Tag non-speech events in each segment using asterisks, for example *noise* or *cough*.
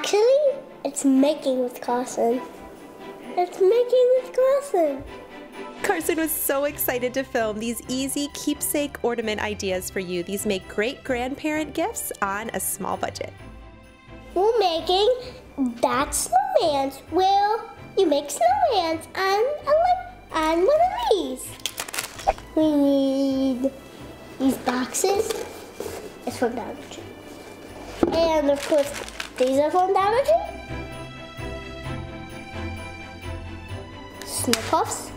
Actually, it's making with Carson. It's making with Carson. Carson was so excited to film these easy keepsake ornament ideas for you. These make great grandparent gifts on a small budget. We're making that snowman's. Well, you make snowmans on, a, on one of these. We need these boxes. It's from Dollar Tree. And of course, these are from Tree. Snow Puffs.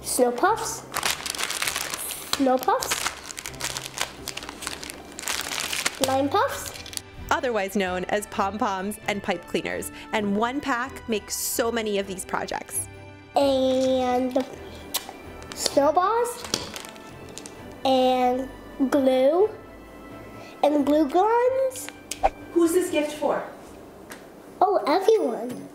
Snow Puffs. Snow Puffs. Lime Puffs. Otherwise known as pom poms and pipe cleaners. And one pack makes so many of these projects. And snowballs. And glue. And glue guns. Who's this gift for? Oh, everyone.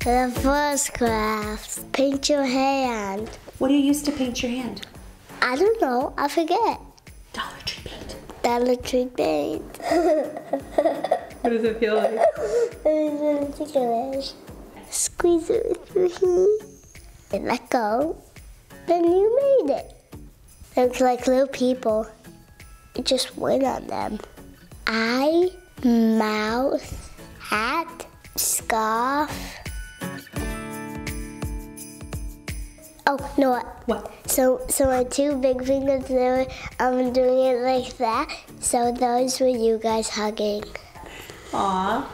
The first craft, paint your hand. What do you use to paint your hand? I don't know, I forget. Dollar Tree paint. Dollar Tree paint. *laughs* What does it feel like? It's ridiculous. Squeeze it with your hand and let go. Then you made it. Looks like little people. You just went on them. Eye, mouth, hat, scarf. Oh, no what? What? So, so my two big fingers, they were, I'm doing it like that. So those were you guys hugging. Aw.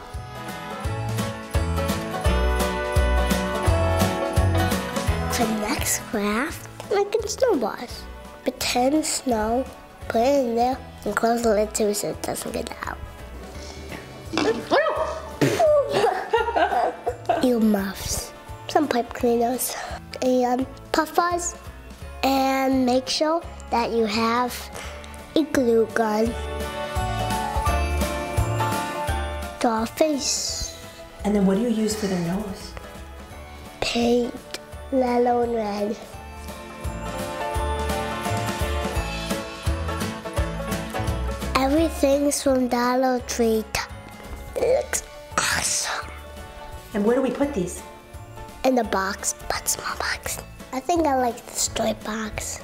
For the next craft, making snowballs. Pretend snow, put it in there, and close the lid too so it doesn't get out. *laughs* Earmuffs, some pipe cleaners, and puffers, and make sure that you have a glue gun. Draw a face, And then what do you use for their nose? paint yellow and red. Everything's from Dollar Tree. It looks awesome. And where do we put these? In the box, but small box. I think I like the striped box.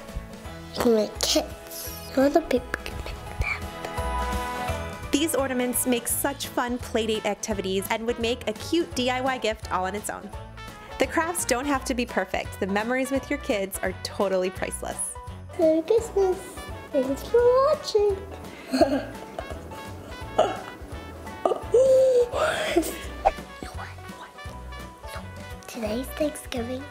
You can make kits. Other people can make them. These ornaments make such fun playdate activities and would make a cute DIY gift all on its own. The crafts don't have to be perfect. The memories with your kids are totally priceless. Merry Christmas. Thanks for watching. Today's Thanksgiving.